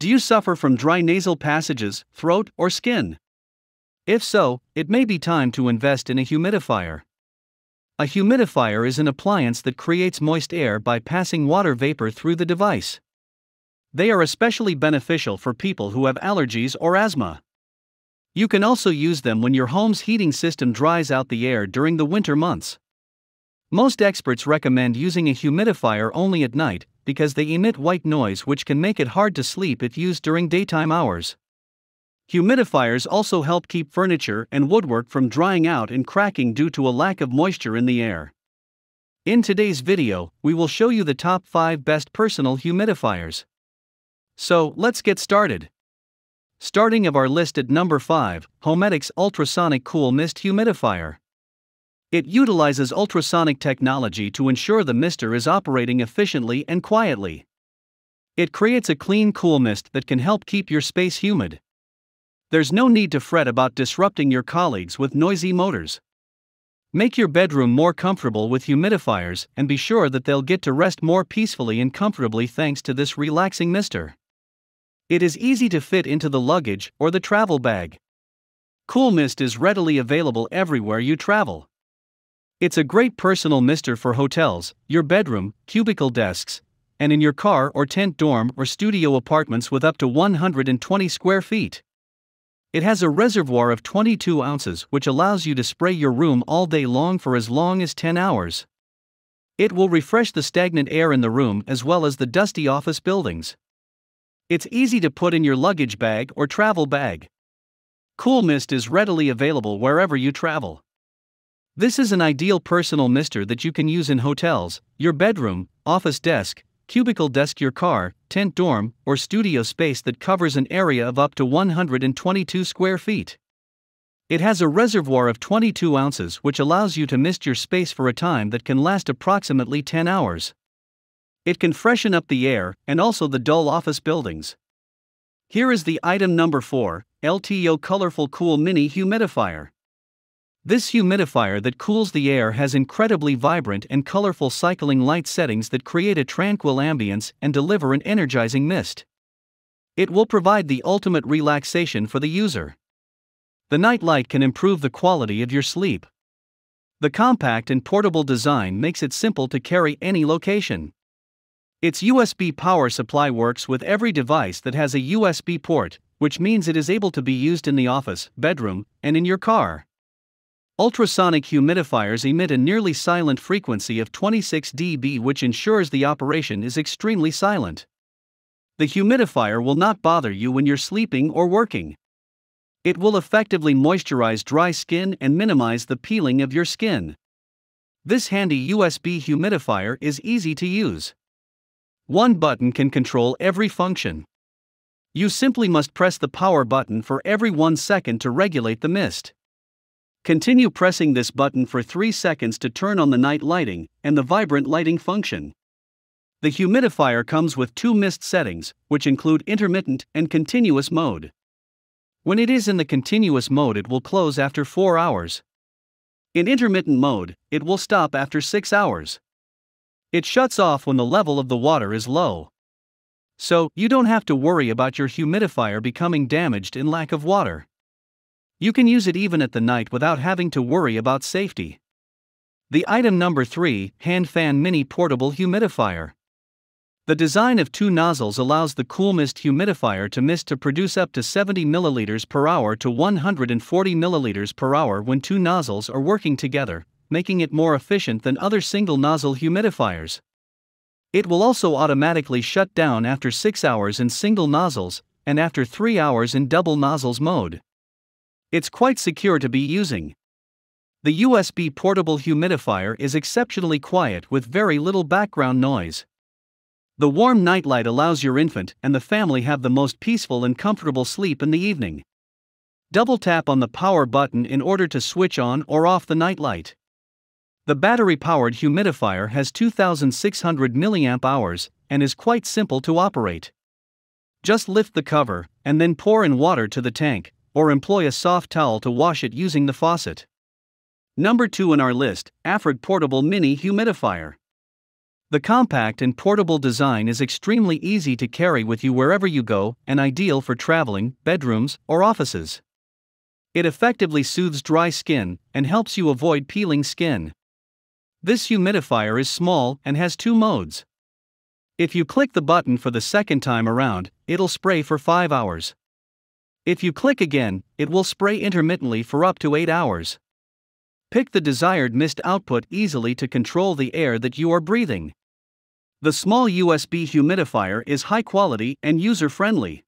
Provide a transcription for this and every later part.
Do you suffer from dry nasal passages, throat, or skin? If so, it may be time to invest in a humidifier. A humidifier is an appliance that creates moist air by passing water vapor through the device. They are especially beneficial for people who have allergies or asthma. You can also use them when your home's heating system dries out the air during the winter months. Most experts recommend using a humidifier only at night because they emit white noise which can make it hard to sleep if used during daytime hours. Humidifiers also help keep furniture and woodwork from drying out and cracking due to a lack of moisture in the air. In today's video, we will show you the top 5 best personal humidifiers. So, let's get started. Starting of our list at number 5, Homedics Ultrasonic Cool Mist Humidifier. It utilizes ultrasonic technology to ensure the mister is operating efficiently and quietly. It creates a clean cool mist that can help keep your space humid. There's no need to fret about disrupting your colleagues with noisy motors. Make your bedroom more comfortable with humidifiers and be sure that they'll get to rest more peacefully and comfortably thanks to this relaxing mister. It is easy to fit into the luggage or the travel bag. Cool Mist is readily available everywhere you travel. It's a great personal mister for hotels, your bedroom, cubicle desks, and in your car or tent dorm or studio apartments with up to 120 square feet. It has a reservoir of 22 ounces which allows you to spray your room all day long for as long as 10 hours. It will refresh the stagnant air in the room as well as the dusty office buildings. It's easy to put in your luggage bag or travel bag. Cool Mist is readily available wherever you travel. This is an ideal personal mister that you can use in hotels, your bedroom, office desk, cubicle desk, your car, tent dorm, or studio space that covers an area of up to 122 square feet. It has a reservoir of 22 ounces which allows you to mist your space for a time that can last approximately 10 hours. It can freshen up the air and also the dull office buildings. Here is the item number 4 LTO Colorful Cool Mini Humidifier. This humidifier that cools the air has incredibly vibrant and colorful cycling light settings that create a tranquil ambience and deliver an energizing mist. It will provide the ultimate relaxation for the user. The night light can improve the quality of your sleep. The compact and portable design makes it simple to carry any location. Its USB power supply works with every device that has a USB port, which means it is able to be used in the office, bedroom, and in your car. Ultrasonic humidifiers emit a nearly silent frequency of 26 dB, which ensures the operation is extremely silent. The humidifier will not bother you when you're sleeping or working. It will effectively moisturize dry skin and minimize the peeling of your skin. This handy USB humidifier is easy to use. One button can control every function. You simply must press the power button for every one second to regulate the mist. Continue pressing this button for 3 seconds to turn on the night lighting and the vibrant lighting function. The humidifier comes with two mist settings, which include intermittent and continuous mode. When it is in the continuous mode, it will close after 4 hours. In intermittent mode, it will stop after 6 hours. It shuts off when the level of the water is low. So, you don't have to worry about your humidifier becoming damaged in lack of water. You can use it even at the night without having to worry about safety. The item number 3 Hand Fan Mini Portable Humidifier. The design of two nozzles allows the Cool Mist humidifier to mist to produce up to 70 milliliters per hour to 140 milliliters per hour when two nozzles are working together, making it more efficient than other single nozzle humidifiers. It will also automatically shut down after 6 hours in single nozzles and after 3 hours in double nozzles mode. It's quite secure to be using. The USB portable humidifier is exceptionally quiet with very little background noise. The warm nightlight allows your infant and the family have the most peaceful and comfortable sleep in the evening. Double tap on the power button in order to switch on or off the nightlight. The battery powered humidifier has 2600 mAh and is quite simple to operate. Just lift the cover and then pour in water to the tank, or employ a soft towel to wash it using the faucet. Number 2 in our list Afrig Portable Mini Humidifier. The compact and portable design is extremely easy to carry with you wherever you go and ideal for traveling, bedrooms, or offices. It effectively soothes dry skin and helps you avoid peeling skin. This humidifier is small and has two modes. If you click the button for the second time around, it'll spray for 5 hours. If you click again, it will spray intermittently for up to 8 hours. Pick the desired mist output easily to control the air that you are breathing. The small USB humidifier is high quality and user friendly.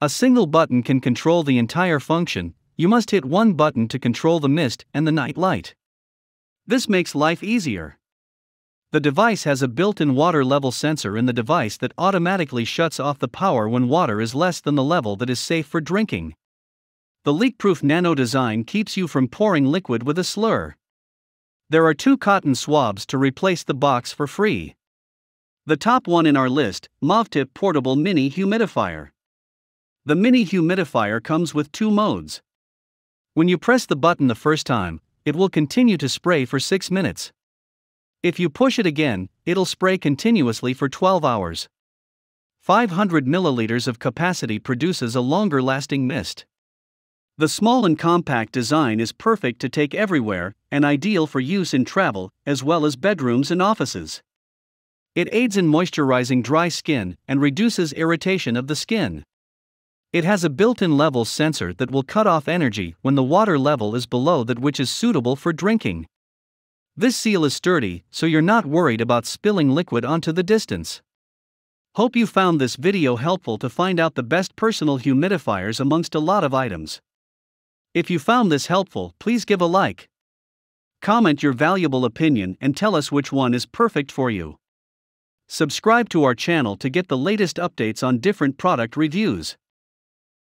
A single button can control the entire function, you must hit one button to control the mist and the night light. This makes life easier. The device has a built in water level sensor in the device that automatically shuts off the power when water is less than the level that is safe for drinking. The leak proof nano design keeps you from pouring liquid with a slur. There are two cotton swabs to replace the box for free. The top one in our list, MovTip Portable Mini Humidifier. The mini humidifier comes with two modes. When you press the button the first time, it will continue to spray for 6 minutes. If you push it again, it'll spray continuously for 12 hours. 500 milliliters of capacity produces a longer lasting mist. The small and compact design is perfect to take everywhere and ideal for use in travel as well as bedrooms and offices. It aids in moisturizing dry skin and reduces irritation of the skin. It has a built in level sensor that will cut off energy when the water level is below that which is suitable for drinking. This seal is sturdy, so you're not worried about spilling liquid onto the distance. Hope you found this video helpful to find out the best personal humidifiers amongst a lot of items. If you found this helpful, please give a like. Comment your valuable opinion and tell us which one is perfect for you. Subscribe to our channel to get the latest updates on different product reviews.